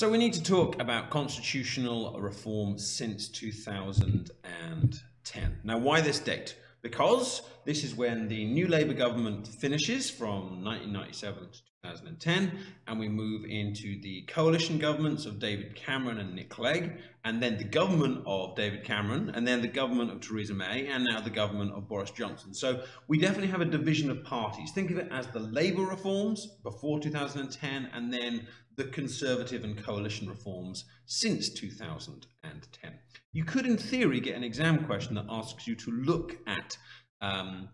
So we need to talk about constitutional reform since 2010. Now, why this date? Because this is when the new Labour government finishes from 1997 to 2010, and we move into the coalition governments of David Cameron and Nick Clegg, and then the government of David Cameron, and then the government of Theresa May, and now the government of Boris Johnson. So we definitely have a division of parties. Think of it as the Labour reforms before 2010, and then the Conservative and coalition reforms since 2010. You could, in theory, get an exam question that asks you to look at um,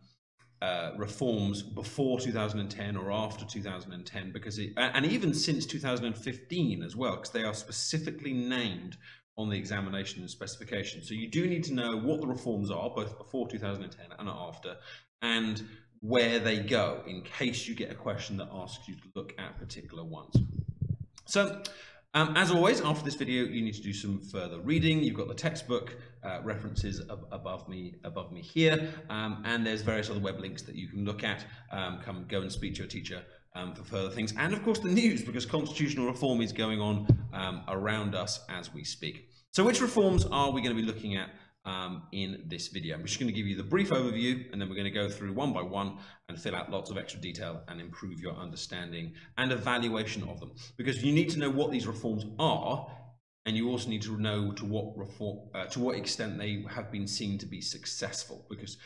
uh, reforms before 2010 or after 2010 because it, and even since 2015 as well because they are specifically named on the examination and specification so you do need to know what the reforms are both before 2010 and after and where they go in case you get a question that asks you to look at particular ones so um, as always, after this video, you need to do some further reading. You've got the textbook uh, references ab above me above me here, um, and there's various other web links that you can look at. Um, come go and speak to your teacher um, for further things, and of course the news, because constitutional reform is going on um, around us as we speak. So which reforms are we going to be looking at um, in this video. I'm just going to give you the brief overview and then we're going to go through one by one and fill out lots of extra detail and improve your understanding and evaluation of them. Because you need to know what these reforms are and you also need to know to what reform, uh, to what extent they have been seen to be successful because,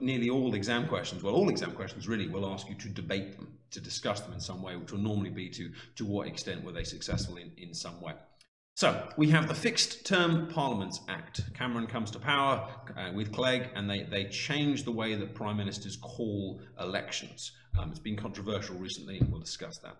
nearly all exam questions, well all exam questions really will ask you to debate them, to discuss them in some way, which will normally be to, to what extent were they successful in, in some way. So we have the Fixed Term Parliaments Act. Cameron comes to power uh, with Clegg and they, they change the way that prime ministers call elections. Um, it's been controversial recently and we'll discuss that.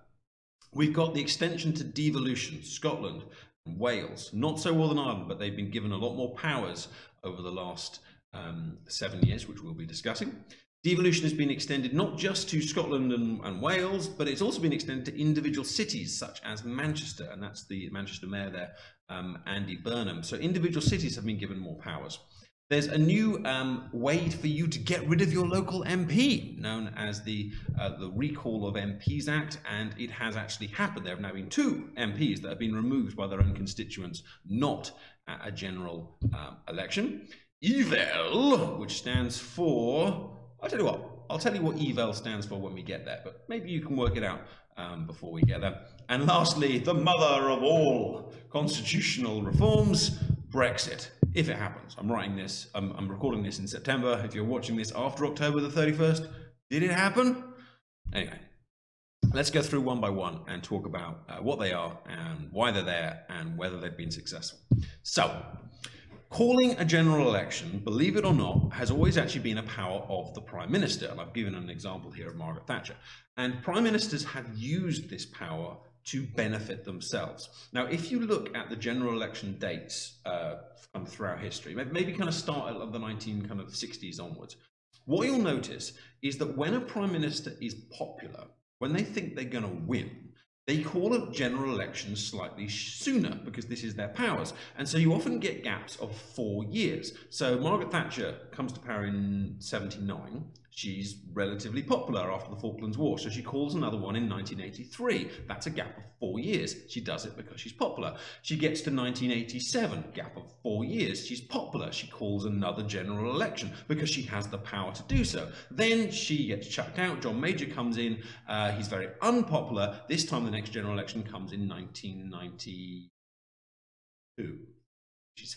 We've got the extension to devolution, Scotland and Wales. Not so Northern Ireland, but they've been given a lot more powers over the last um, seven years, which we'll be discussing. Devolution has been extended not just to Scotland and, and, Wales, but it's also been extended to individual cities such as Manchester, and that's the Manchester mayor there, um, Andy Burnham. So individual cities have been given more powers. There's a new um, way for you to get rid of your local MP, known as the uh, the Recall of MPs Act, and it has actually happened. There have now been two MPs that have been removed by their own constituents, not at a general um, election. EVEL, which stands for I'll tell you what, I'll tell you what EVEL stands for when we get there, but maybe you can work it out um, before we get there. And lastly, the mother of all constitutional reforms, Brexit, if it happens. I'm writing this, I'm, I'm recording this in September. If you're watching this after October the 31st, did it happen? Anyway, let's go through one by one and talk about uh, what they are and why they're there and whether they've been successful. So, Calling a general election, believe it or not, has always actually been a power of the Prime Minister. And I've given an example here of Margaret Thatcher. And Prime Ministers have used this power to benefit themselves. Now, if you look at the general election dates uh, throughout history, maybe kind of start at the 19 kind of 60s onwards, what you'll notice is that when a Prime Minister is popular, when they think they're going to win, they call a general election slightly sooner because this is their powers. And so you often get gaps of four years. So Margaret Thatcher comes to power in 79 She's relatively popular after the Falklands War, so she calls another one in 1983. That's a gap of four years. She does it because she's popular. She gets to 1987, gap of four years. She's popular. She calls another general election because she has the power to do so. Then she gets chucked out. John Major comes in. Uh, he's very unpopular. This time the next general election comes in 1992. She's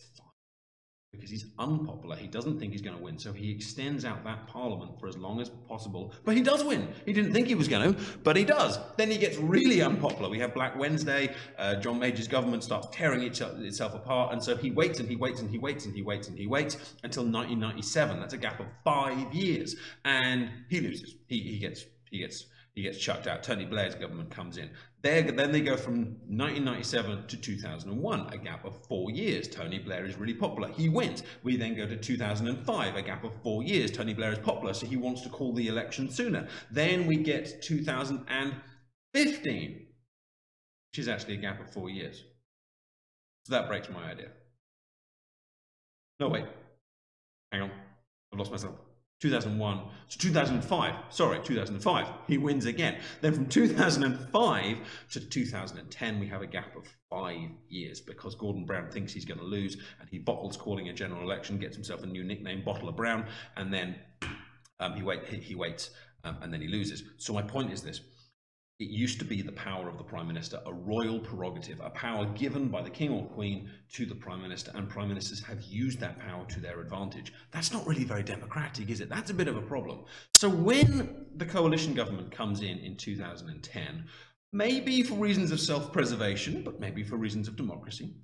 because he's unpopular. He doesn't think he's going to win, so he extends out that parliament for as long as possible. But he does win. He didn't think he was going to, but he does. Then he gets really unpopular. We have Black Wednesday. Uh, John Major's government starts tearing each, itself apart, and so he waits and he waits and he waits and he waits and he waits until 1997. That's a gap of five years, and he loses. He, he gets he gets he gets chucked out. Tony Blair's government comes in. They're, then they go from 1997 to 2001, a gap of four years. Tony Blair is really popular. He wins. We then go to 2005, a gap of four years. Tony Blair is popular, so he wants to call the election sooner. Then we get 2015, which is actually a gap of four years. So that breaks my idea. No, wait. Hang on. I've lost myself. 2001 to 2005. Sorry, 2005. He wins again. Then from 2005 to 2010, we have a gap of five years because Gordon Brown thinks he's going to lose and he bottles calling a general election, gets himself a new nickname, Bottler Brown, and then um, he, wait, he, he waits um, and then he loses. So my point is this it used to be the power of the Prime Minister, a royal prerogative, a power given by the King or Queen to the Prime Minister, and Prime Ministers have used that power to their advantage. That's not really very democratic, is it? That's a bit of a problem. So when the coalition government comes in in 2010, maybe for reasons of self-preservation, but maybe for reasons of democracy,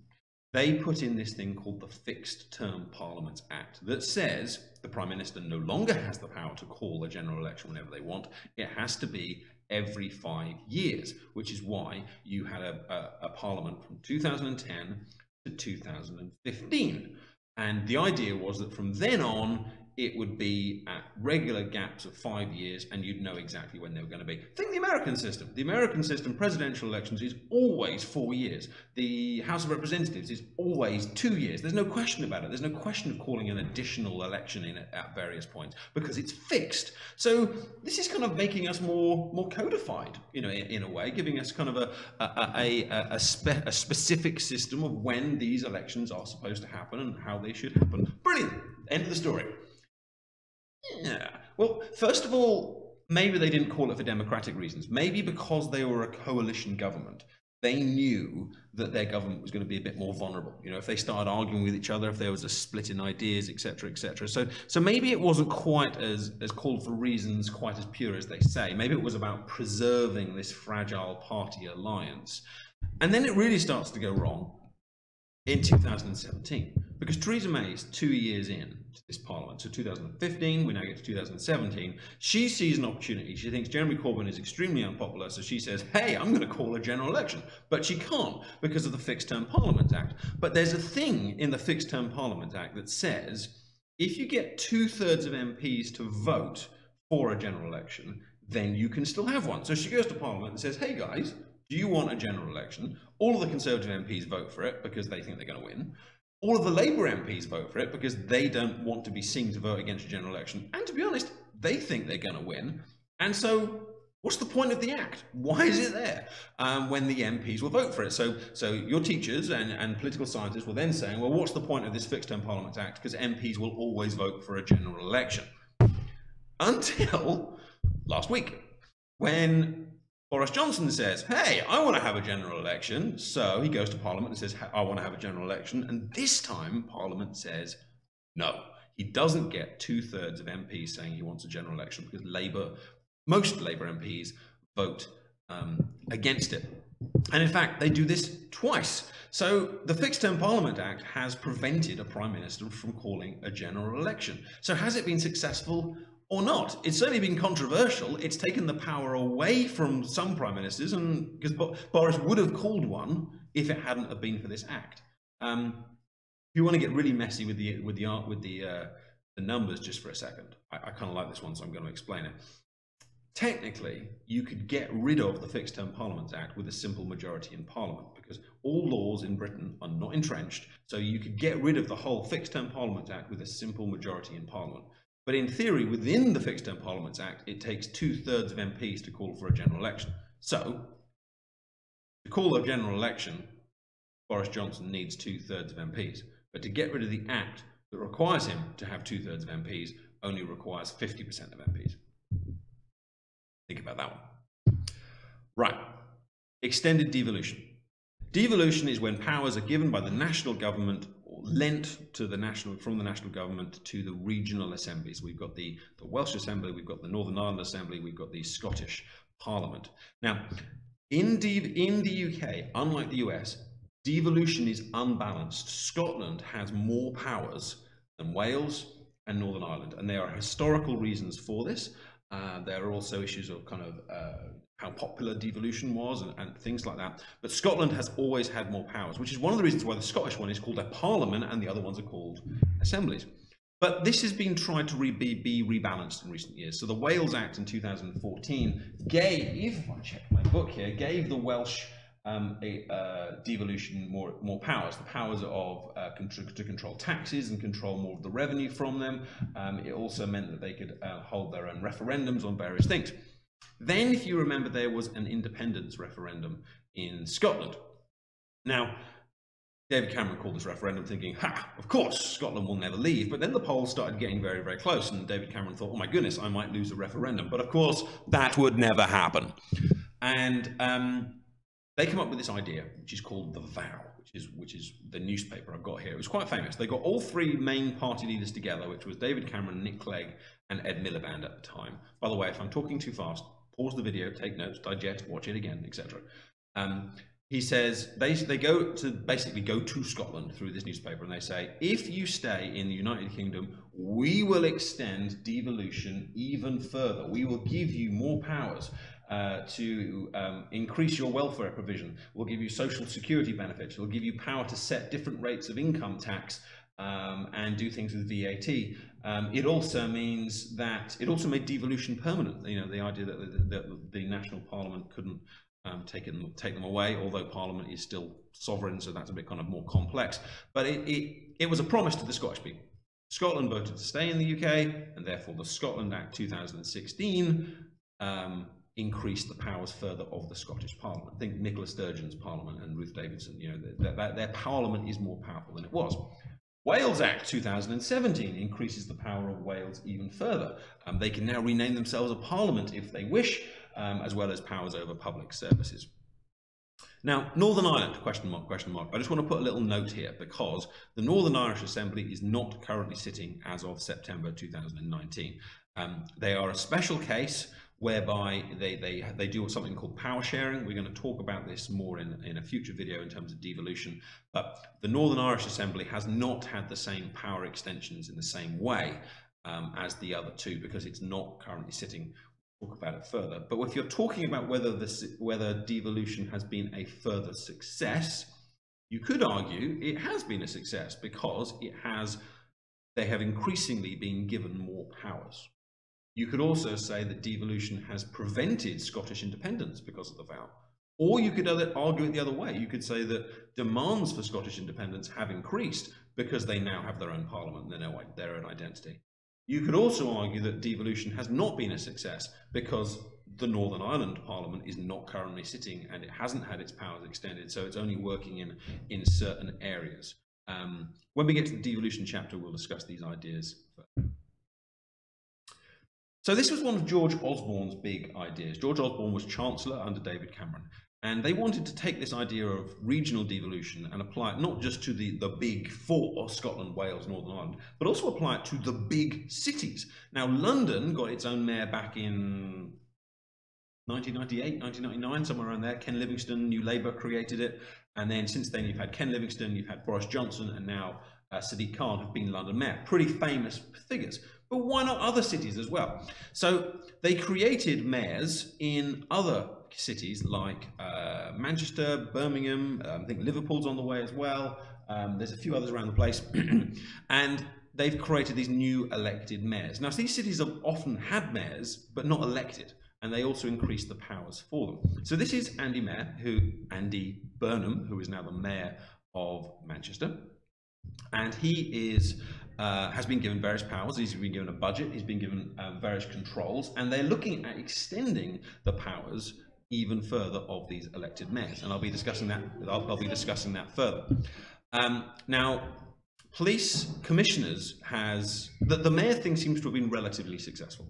they put in this thing called the Fixed Term Parliaments Act that says the Prime Minister no longer has the power to call a general election whenever they want. It has to be every five years, which is why you had a, a, a parliament from 2010 to 2015. And the idea was that from then on, it would be at regular gaps of five years and you'd know exactly when they were going to be. Think the American system. The American system, presidential elections is always four years. The House of Representatives is always two years. There's no question about it. There's no question of calling an additional election in at, at various points because it's fixed. So this is kind of making us more more codified, you know, in, in a way, giving us kind of a a, a, a, spe a specific system of when these elections are supposed to happen and how they should happen. Brilliant. End of the story. Hmm. Yeah. Well, first of all, maybe they didn't call it for democratic reasons. Maybe because they were a coalition government, they knew that their government was going to be a bit more vulnerable. You know, if they started arguing with each other, if there was a split in ideas, etc., etc. So, so maybe it wasn't quite as as called for reasons quite as pure as they say. Maybe it was about preserving this fragile party alliance. And then it really starts to go wrong in 2017 because Theresa May is two years in this parliament. So 2015, we now get to 2017. She sees an opportunity. She thinks Jeremy Corbyn is extremely unpopular, so she says, hey, I'm going to call a general election. But she can't because of the Fixed Term Parliament Act. But there's a thing in the Fixed Term Parliament Act that says if you get two thirds of MPs to vote for a general election, then you can still have one. So she goes to Parliament and says, hey guys, do you want a general election? All of the Conservative MPs vote for it because they think they're going to win. All of the Labour MPs vote for it because they don't want to be seen to vote against a general election. And to be honest, they think they're going to win. And so, what's the point of the act? Why is it there um, when the MPs will vote for it? So, so your teachers and, and political scientists will then say, well, what's the point of this Fixed Term Parliament Act? Because MPs will always vote for a general election. Until last week, when Boris Johnson says, hey, I want to have a general election. So he goes to Parliament and says, I want to have a general election. And this time, Parliament says, no. He doesn't get two thirds of MPs saying he wants a general election because Labour, most Labour MPs vote um, against it. And in fact, they do this twice. So the Fixed Term Parliament Act has prevented a Prime Minister from calling a general election. So has it been successful? Or not. It's certainly been controversial. It's taken the power away from some prime ministers, and because Boris would have called one if it hadn't have been for this act. Um, if you want to get really messy with the with the art with the uh, the numbers, just for a second, I, I kind of like this one, so I'm going to explain it. Technically, you could get rid of the Fixed Term Parliaments Act with a simple majority in Parliament because all laws in Britain are not entrenched. So you could get rid of the whole Fixed Term Parliament Act with a simple majority in Parliament. But in theory, within the Fixed Term Parliaments Act, it takes two thirds of MPs to call for a general election. So, to call a general election, Boris Johnson needs two thirds of MPs. But to get rid of the act that requires him to have two thirds of MPs only requires 50% of MPs. Think about that one. Right. Extended devolution. Devolution is when powers are given by the national government lent to the national from the national government to the regional assemblies. We've got the, the Welsh Assembly, we've got the Northern Ireland Assembly, we've got the Scottish Parliament. Now, in, in the UK, unlike the US, devolution is unbalanced. Scotland has more powers than Wales and Northern Ireland, and there are historical reasons for this. Uh, there are also issues of kind of uh, how popular devolution was and, and, things like that. But Scotland has always had more powers, which is one of the reasons why the Scottish one is called a parliament and the other ones are called assemblies. But this has been tried to re be, be, rebalanced in recent years. So the Wales Act in 2014 gave, if I check my book here, gave the Welsh um, a, uh, devolution more more powers, the powers of uh, to control taxes and control more of the revenue from them. Um, it also meant that they could uh, hold their own referendums on various things. Then, if you remember, there was an independence referendum in Scotland. Now, David Cameron called this referendum thinking, ha, of course, Scotland will never leave. But then the polls started getting very, very close, and David Cameron thought, oh my goodness, I might lose a referendum. But of course, that would never happen. And um, they come up with this idea, which is called The Vow, which is, which is the newspaper I've got here. It was quite famous. They got all three main party leaders together, which was David Cameron, Nick Clegg, and Ed Miliband at the time. By the way, if I'm talking too fast, pause the video, take notes, digest, watch it again, etc. Um, he says they, they go to basically go to Scotland through this newspaper and they say, if you stay in the United Kingdom, we will extend devolution even further. We will give you more powers uh, to um, increase your welfare provision. We'll give you social security benefits. We'll give you power to set different rates of income tax um, and do things with VAT. Um, it also means that it also made devolution permanent. You know, the idea that the, the, the national parliament couldn't um, take, it, take them away, although Parliament is still sovereign, so that's a bit kind of more complex. But it, it, it was a promise to the Scottish people. Scotland voted to stay in the UK, and therefore the Scotland Act 2016 um, increased the powers further of the Scottish Parliament. Think Nicola Sturgeon's Parliament and Ruth Davidson, you know, their, their, their Parliament is more powerful than it was. Wales Act 2017 increases the power of Wales even further. Um, they can now rename themselves a parliament if they wish, um, as well as powers over public services. Now, Northern Ireland, question mark, question mark. I just want to put a little note here because the Northern Irish Assembly is not currently sitting as of September 2019. Um, they are a special case whereby they, they, they do something called power sharing. We're going to talk about this more in, in a future video in terms of devolution. But the Northern Irish Assembly has not had the same power extensions in the same way um, as the other two because it's not currently sitting We'll talk about it further. But if you're talking about whether this whether devolution has been a further success, you could argue it has been a success because it has they have increasingly been given more powers. You could also say that devolution has prevented Scottish independence because of the vow. Or you could argue it the other way. You could say that demands for Scottish independence have increased because they now have their own parliament and their own identity. You could also argue that devolution has not been a success because the Northern Ireland Parliament is not currently sitting and it hasn't had its powers extended, so it's only working in, in certain areas. Um, when we get to the devolution chapter, we'll discuss these ideas. So this was one of George Osborne's big ideas. George Osborne was Chancellor under David Cameron, and they wanted to take this idea of regional devolution and apply it not just to the, the big four, Scotland, Wales, Northern Ireland, but also apply it to the big cities. Now, London got its own mayor back in 1998, 1999, somewhere around there. Ken Livingstone, New Labour created it. And then since then, you've had Ken Livingstone, you've had Boris Johnson, and now uh, Sadiq Khan have been London mayor. Pretty famous figures. But why not other cities as well? So they created mayors in other cities like uh, Manchester, Birmingham, um, I think Liverpool's on the way as well. Um, there's a few others around the place. and they've created these new elected mayors. Now, these cities have often had mayors, but not elected. And they also increased the powers for them. So this is Andy Mayor, who Andy Burnham, who is now the mayor of Manchester. And he is uh, has been given various powers. He's been given a budget. He's been given uh, various controls, and they're looking at extending the powers even further of these elected mayors. And I'll be discussing that. I'll, I'll be discussing that further. Um, now, police commissioners has the, the mayor thing seems to have been relatively successful.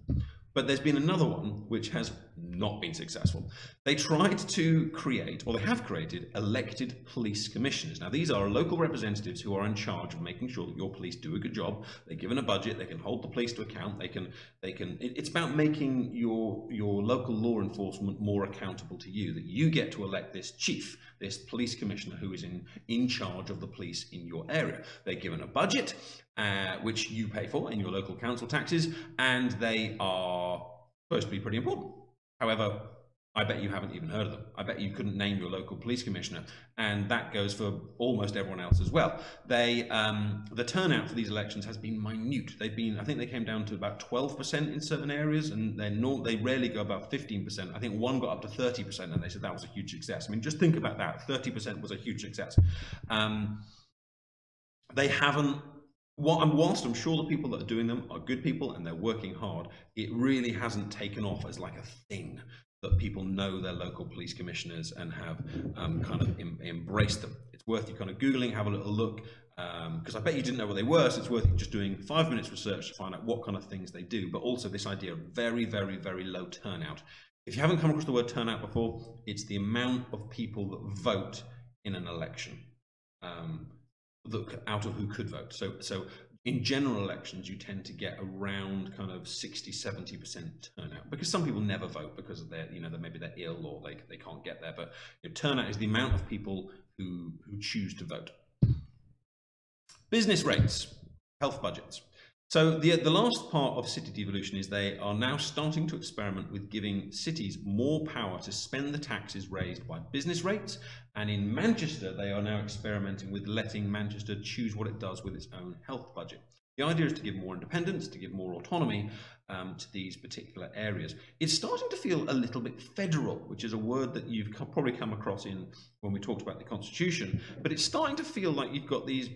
But there's been another one which has not been successful. They tried to create, or they have created, elected police commissioners. Now, these are local representatives who are in charge of making sure that your police do a good job. They're given a budget. They can hold the police to account. They can, they can. It's about making your your local law enforcement more accountable to you. That you get to elect this chief, this police commissioner who is in in charge of the police in your area. They're given a budget uh, which you pay for in your local council taxes, and they are supposed to be pretty important. However, I bet you haven't even heard of them. I bet you couldn't name your local police commissioner, and that goes for almost everyone else as well. They, um, the turnout for these elections has been minute. They've been, I think they came down to about 12% in certain areas, and they they rarely go above 15%. I think one got up to 30%, and they said that was a huge success. I mean, just think about that. 30% was a huge success. Um, they haven't and whilst I'm sure the people that are doing them are good people and they're working hard, it really hasn't taken off as like a thing that people know their local police commissioners and have um, kind of em embraced them. It's worth you kind of Googling, have a little look, because um, I bet you didn't know what they were, so it's worth just doing five minutes research to find out what kind of things they do, but also this idea of very, very, very low turnout. If you haven't come across the word turnout before, it's the amount of people that vote in an election. Um, look out of who could vote. So, so in general elections, you tend to get around kind of 60, 70% turnout because some people never vote because of their, you know, maybe they're ill or they, they can't get there. But you know, turnout is the amount of people who, who choose to vote. Business rates, health budgets. So the, the last part of city devolution is they are now starting to experiment with giving cities more power to spend the taxes raised by business rates. And in Manchester, they are now experimenting with letting Manchester choose what it does with its own health budget. The idea is to give more independence, to give more autonomy um, to these particular areas. It's starting to feel a little bit federal, which is a word that you've probably come across in when we talked about the constitution, but it's starting to feel like you've got these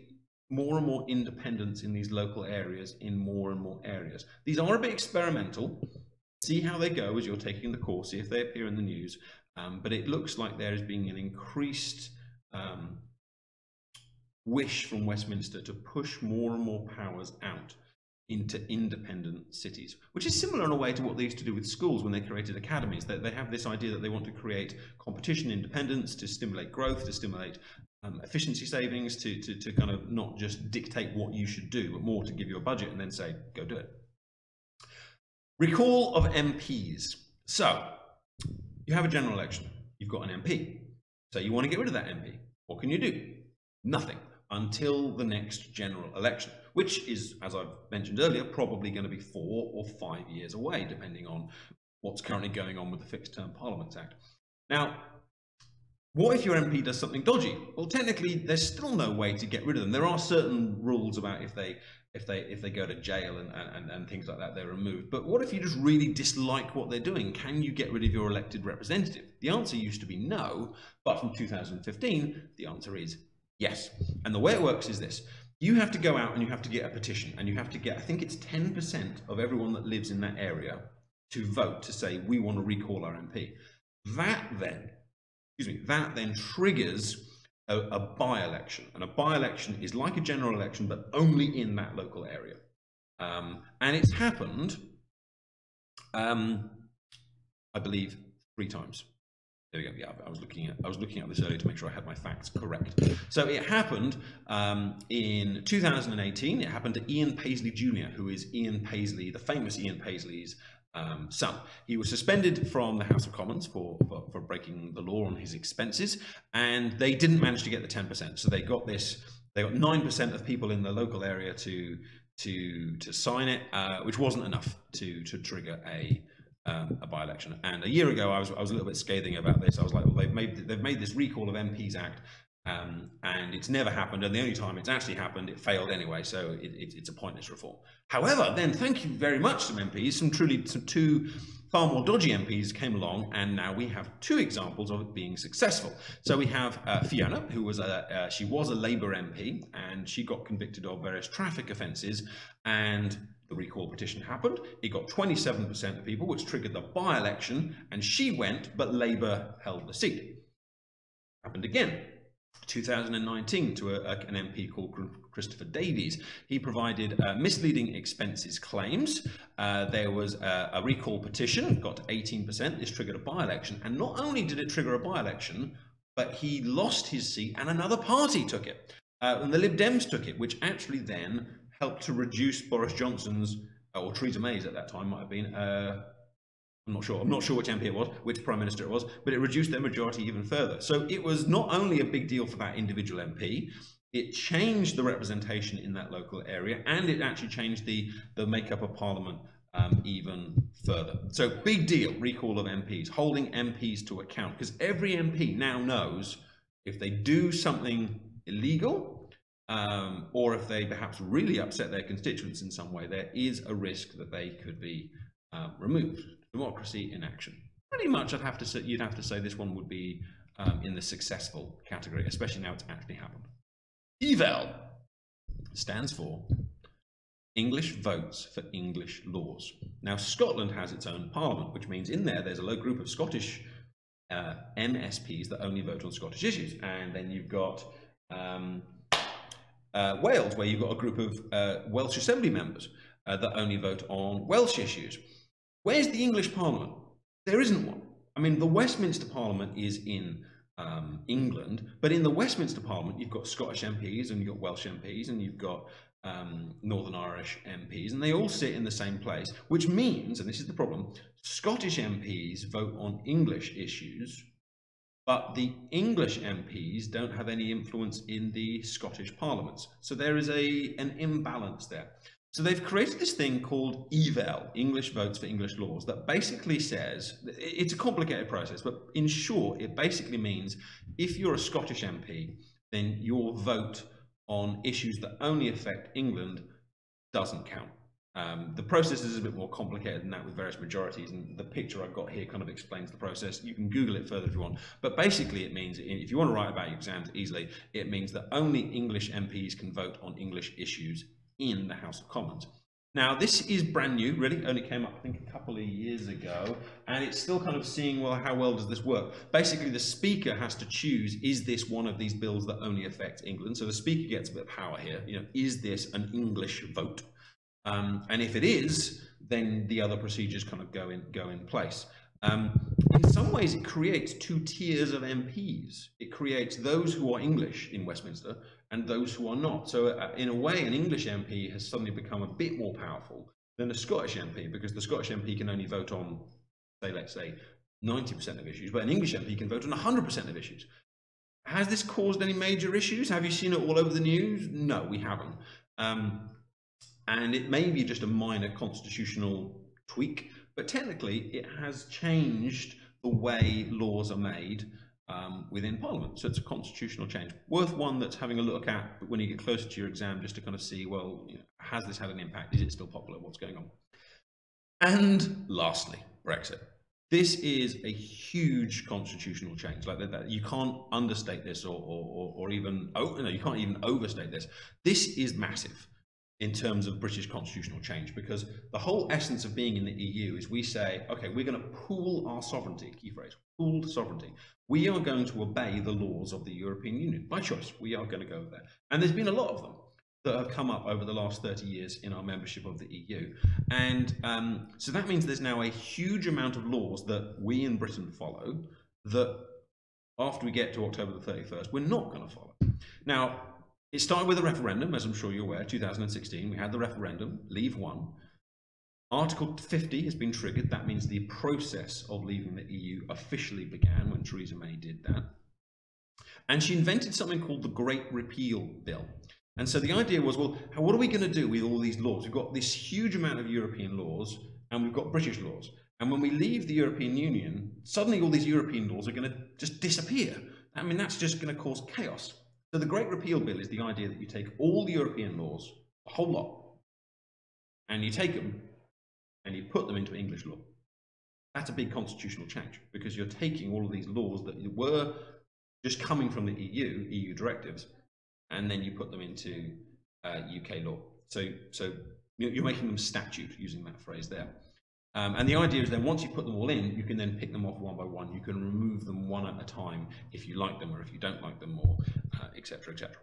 more and more independence in these local areas in more and more areas. These are a bit experimental. See how they go as you're taking the course, see if they appear in the news. Um, but it looks like there is being an increased um, wish from Westminster to push more and more powers out into independent cities, which is similar in a way to what they used to do with schools when they created academies. That they have this idea that they want to create competition independence to stimulate growth, to stimulate um, efficiency savings, to, to, to kind of not just dictate what you should do, but more to give you a budget and then say, go do it. Recall of MPs. So, you have a general election, you've got an MP. So you want to get rid of that MP. What can you do? Nothing until the next general election, which is, as I've mentioned earlier, probably going to be four or five years away, depending on what's currently going on with the Fixed Term Parliaments Act. Now, what if your MP does something dodgy? Well, technically, there's still no way to get rid of them. There are certain rules about if they if they if they go to jail and, and, and things like that, they're removed. But what if you just really dislike what they're doing? Can you get rid of your elected representative? The answer used to be no, but from 2015, the answer is yes. And the way it works is this. You have to go out and you have to get a petition, and you have to get, I think it's 10% of everyone that lives in that area to vote to say, we want to recall our MP. That then, excuse me, that then triggers a, a by-election. And a by-election is like a general election, but only in that local area. Um, and it's happened, um, I believe, three times. There we go. Yeah, I was looking at I was looking at this earlier to make sure I had my facts correct. So it happened um, in 2018. It happened to Ian Paisley Jr., who is Ian Paisley, the famous Ian Paisley's um, son. He was suspended from the House of Commons for, for, for, breaking the law on his expenses, and they didn't manage to get the 10%. So they got this, they got 9% of people in the local area to to to sign it, uh, which wasn't enough to to trigger a um, a by-election. And a year ago, I was I was a little bit scathing about this. I was like, well, they've made they've made this recall of MPs Act um, and it's never happened. And the only time it's actually happened, it failed anyway. So it, it, it's a pointless reform. However, then thank you very much, some MPs, some truly some two far more dodgy MPs came along, and now we have two examples of it being successful. So we have uh, Fiona, who was a uh, she was a Labour MP, and she got convicted of various traffic offences, and the recall petition happened. It got 27% of people, which triggered the by-election, and she went, but Labour held the seat. Happened again. 2019 to a, an MP called Christopher Davies. He provided uh, misleading expenses claims. Uh, there was a, a, recall petition, got 18%. This triggered a by-election. And not only did it trigger a by-election, but he lost his seat and another party took it. Uh, and the Lib Dems took it, which actually then helped to reduce Boris Johnson's, or Theresa May's at that time might have been, uh, I'm not sure. I'm not sure which MP it was, which Prime Minister it was, but it reduced their majority even further. So it was not only a big deal for that individual MP, it changed the representation in that local area, and it actually changed the, the makeup of Parliament um, even further. So, big deal recall of MPs, holding MPs to account, because every MP now knows if they do something illegal um, or if they perhaps really upset their constituents in some way, there is a risk that they could be uh, removed. Democracy in action. Pretty much, I'd have to say, you'd have to say this one would be um, in the successful category, especially now it's actually happened. EVEL stands for English votes for English laws. Now, Scotland has its own parliament, which means in there there's a low group of Scottish uh, MSPs that only vote on Scottish issues. And then you've got um, uh, Wales, where you've got a group of uh, Welsh Assembly members uh, that only vote on Welsh issues. Where's the English Parliament? There isn't one. I mean, the Westminster Parliament is in um, England, but in the Westminster Parliament, you've got Scottish MPs and you've got Welsh MPs and you've got um, Northern Irish MPs, and they all sit in the same place, which means, and this is the problem, Scottish MPs vote on English issues, but the English MPs don't have any influence in the Scottish parliaments. So there is a, an imbalance there. So they've created this thing called EVEL, English Votes for English Laws, that basically says, it's a complicated process, but in short, it basically means if you're a Scottish MP, then your vote on issues that only affect England doesn't count. Um, the process is a bit more complicated than that with various majorities, and the picture I've got here kind of explains the process. You can Google it further if you want. But basically, it means if you want to write about your exams easily, it means that only English MPs can vote on English issues in the House of Commons. Now, this is brand new, really, only came up, I think, a couple of years ago, and it's still kind of seeing, well, how well does this work? Basically, the Speaker has to choose, is this one of these bills that only affect England? So the Speaker gets a bit of power here. You know, is this an English vote? Um, and if it is, then the other procedures kind of go in, go in place. Um, in some ways, it creates two tiers of MPs. It creates those who are English in Westminster and those who are not. So, uh, in a way, an English MP has suddenly become a bit more powerful than a Scottish MP because the Scottish MP can only vote on, say, let's say, 90% of issues, but an English MP can vote on 100% of issues. Has this caused any major issues? Have you seen it all over the news? No, we haven't. Um, and it may be just a minor constitutional tweak, but technically it has changed the way laws are made um, within Parliament. So it's a constitutional change. Worth one that's having a look at when you get closer to your exam just to kind of see, well, you know, has this had an impact? Is it still popular? What's going on? And lastly, Brexit. This is a huge constitutional change. Like that, you can't understate this, or, or, or even oh, no, you can't even overstate this. This is massive in terms of British constitutional change because the whole essence of being in the EU is we say, okay, we're going to pool our sovereignty, key phrase, pooled sovereignty. We are going to obey the laws of the European Union by choice. We are going to go there. And there's been a lot of them that have come up over the last 30 years in our membership of the EU. And um, so that means there's now a huge amount of laws that we in Britain follow that after we get to October the 31st, we're not going to follow. Now, it started with a referendum, as I'm sure you're aware, 2016. We had the referendum, Leave won. Article 50 has been triggered. That means the process of leaving the EU officially began when Theresa May did that. And she invented something called the Great Repeal Bill. And so the idea was, well, what are we going to do with all these laws? We've got this huge amount of European laws and we've got British laws. And when we leave the European Union, suddenly all these European laws are going to just disappear. I mean, that's just going to cause chaos. So the Great Repeal Bill is the idea that you take all the European laws, a whole lot, and you take them and you put them into English law. That's a big constitutional change because you're taking all of these laws that were just coming from the EU, EU directives, and then you put them into uh, UK law. So, so you're making them statute, using that phrase there. Um, and the idea is then once you put them all in, you can then pick them off one by one. You can remove them one at a time if you like them or if you don't like them or etc., uh, etc.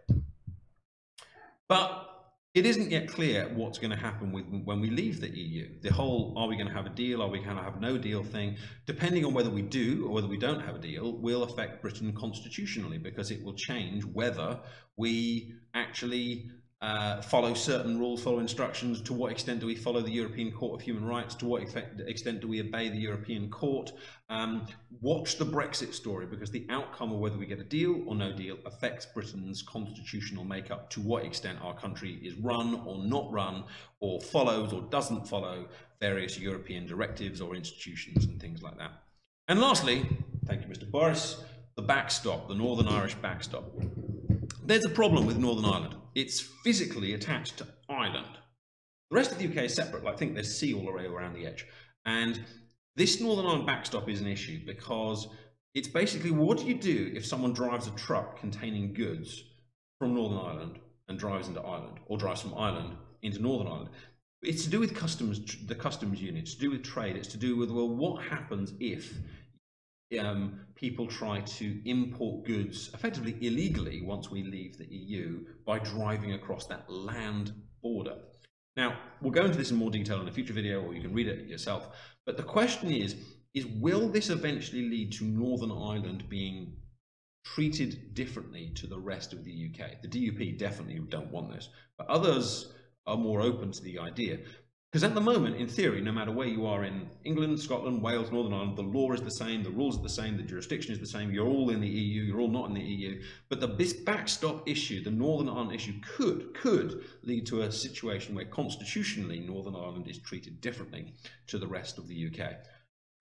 But it isn't yet clear what's going to happen with when we leave the EU. The whole are we going to have a deal, are we going to have no deal thing, depending on whether we do or whether we don't have a deal, will affect Britain constitutionally because it will change whether we actually uh, follow certain rules, follow instructions? To what extent do we follow the European Court of Human Rights? To what effect, extent do we obey the European Court? Um, watch the Brexit story because the outcome of whether we get a deal or no deal affects Britain's constitutional makeup. To what extent our country is run or not run, or follows or doesn't follow various European directives or institutions and things like that. And lastly, thank you, Mr. Boris, the backstop, the Northern Irish backstop. There's a problem with Northern Ireland. It's physically attached to Ireland. The rest of the UK is separate. I think there's sea all the way around the edge. And this Northern Ireland backstop is an issue because it's basically what do you do if someone drives a truck containing goods from Northern Ireland and drives into Ireland or drives from Ireland into Northern Ireland? It's to do with customs, the customs unit, it's to do with trade, it's to do with, well, what happens if um, people try to import goods effectively illegally once we leave the EU by driving across that land border. Now, we'll go into this in more detail in a future video, or you can read it yourself. But the question is, is will this eventually lead to Northern Ireland being treated differently to the rest of the UK? The DUP definitely don't want this, but others are more open to the idea. Because at the moment, in theory, no matter where you are in England, Scotland, Wales, Northern Ireland, the law is the same, the rules are the same, the jurisdiction is the same, you're all in the EU, you're all not in the EU. But the this backstop issue, the Northern Ireland issue, could, could lead to a situation where constitutionally Northern Ireland is treated differently to the rest of the UK.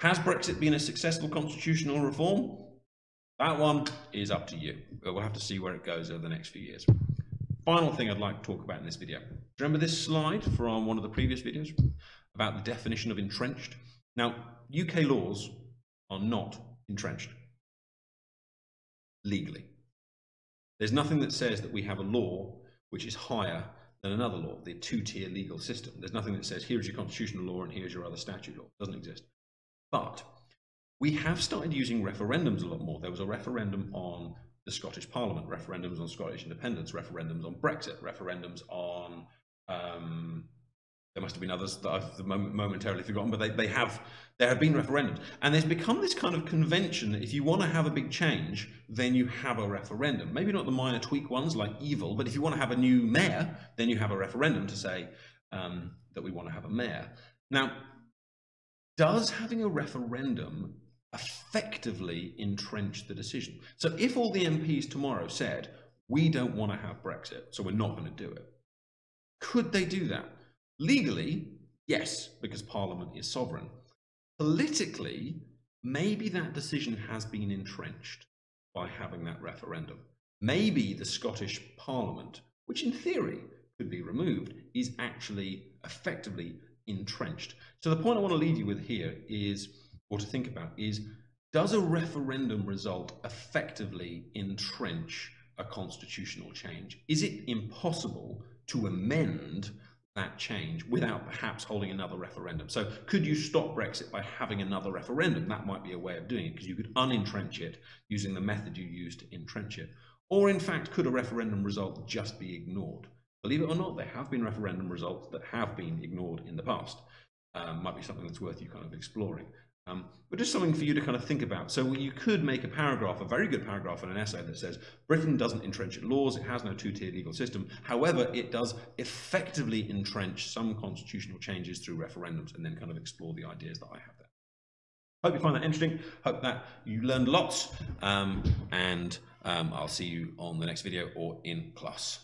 Has Brexit been a successful constitutional reform? That one is up to you. We'll have to see where it goes over the next few years. Final thing I'd like to talk about in this video. Remember this slide from one of the previous videos about the definition of entrenched? Now, UK laws are not entrenched legally. There's nothing that says that we have a law which is higher than another law, the two-tier legal system. There's nothing that says here's your constitutional law and here's your other statute law. It doesn't exist. But we have started using referendums a lot more. There was a referendum on the Scottish Parliament, referendums on Scottish independence, referendums on Brexit, referendums on um, there must have been others that I've momentarily forgotten, but they, they have there have been referendums, and there's become this kind of convention that if you want to have a big change, then you have a referendum. Maybe not the minor tweak ones like EVEL, but if you want to have a new mayor, then you have a referendum to say um, that we want to have a mayor. Now, does having a referendum effectively entrench the decision? So if all the MPs tomorrow said we don't want to have Brexit, so we're not going to do it could they do that? Legally, yes, because Parliament is sovereign. Politically, maybe that decision has been entrenched by having that referendum. Maybe the Scottish Parliament, which in theory could be removed, is actually effectively entrenched. So the point I want to leave you with here is, or to think about, is does a referendum result effectively entrench a constitutional change? Is it impossible to amend that change without perhaps holding another referendum. So could you stop Brexit by having another referendum? That might be a way of doing it because you could unentrench it using the method you used to entrench it. Or in fact, could a referendum result just be ignored? Believe it or not, there have been referendum results that have been ignored in the past. Um, might be something that's worth you kind of exploring. Um, but just something for you to kind of think about. So you could make a paragraph, a very good paragraph in an essay that says Britain doesn't entrench its laws, it has no two-tier legal system. However, it does effectively entrench some constitutional changes through referendums and then kind of explore the ideas that I have there. Hope you find that interesting. Hope that you learned lots um, and um, I'll see you on the next video or in class.